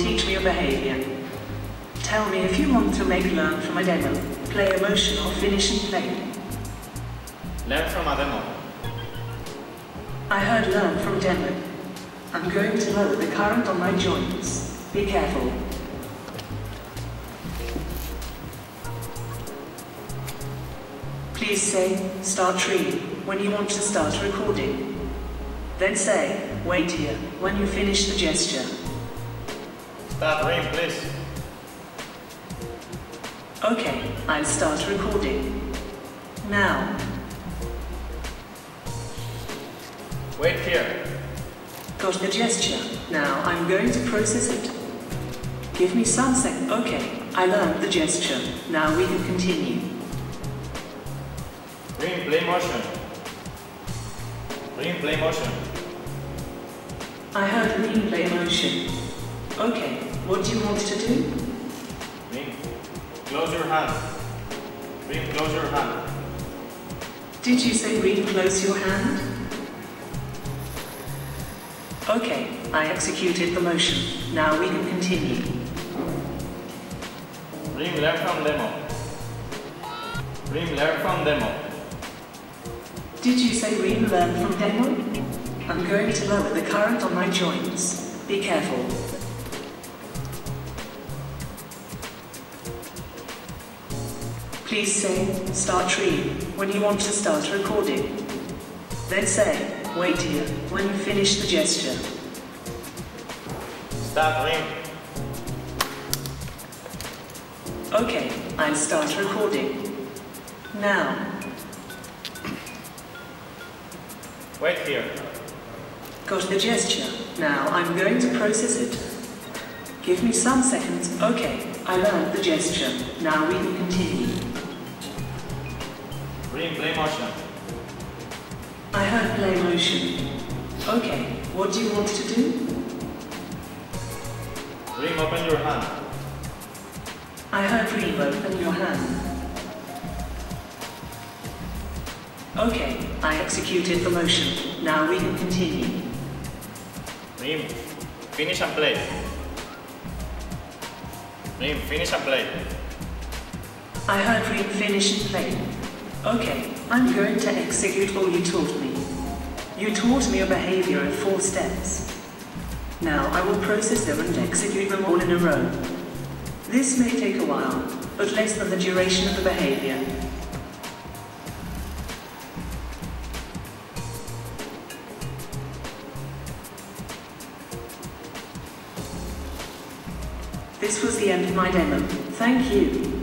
your behavior. Tell me if you want to make learn from a demo, play a motion or finish and play. Learn from a demo. I heard learn from demo. I'm going to lower the current on my joints. Be careful. Please say start tree when you want to start recording. Then say wait here when you finish the gesture. Start REEM, please. Okay, I'll start recording. Now, Wait here. got the gesture. Now I'm going to process it. Give me some sec. Okay, I learned the gesture. Now we can continue. REEM, play motion. REEM, play motion. I heard REEM, play motion. Okay, what do you want to do? REEM, close your hand. REEM, close your hand. Did you say REEM close your hand? Okay, I executed the motion. Now we can continue. REEM, learn from demo. REEM, learn from demo. Did you say REEM learn from demo? I'm going to lower the current on my joints. Be careful. Please say start tree when you want to start recording. Then say wait here when you finish the gesture. Start REEM. Okay, I'll start recording. Now, Wait here. got the gesture. Now I'm going to process it. Give me some seconds. Okay, I learned the gesture. Now we can continue. REEM, play motion. I heard play motion. Okay, what do you want to do? REEM, open your hand. I heard REEM open your hand. Okay, I executed the motion. Now we can continue. REEM, finish and play. Ring, finish and play. I heard REEM finish and play. Okay, I'm going to execute all you taught me. You taught me a behavior in four steps. Now I will process them and execute them all in a row. This may take a while, but less than the duration of the behavior. This was the end of my demo. Thank you.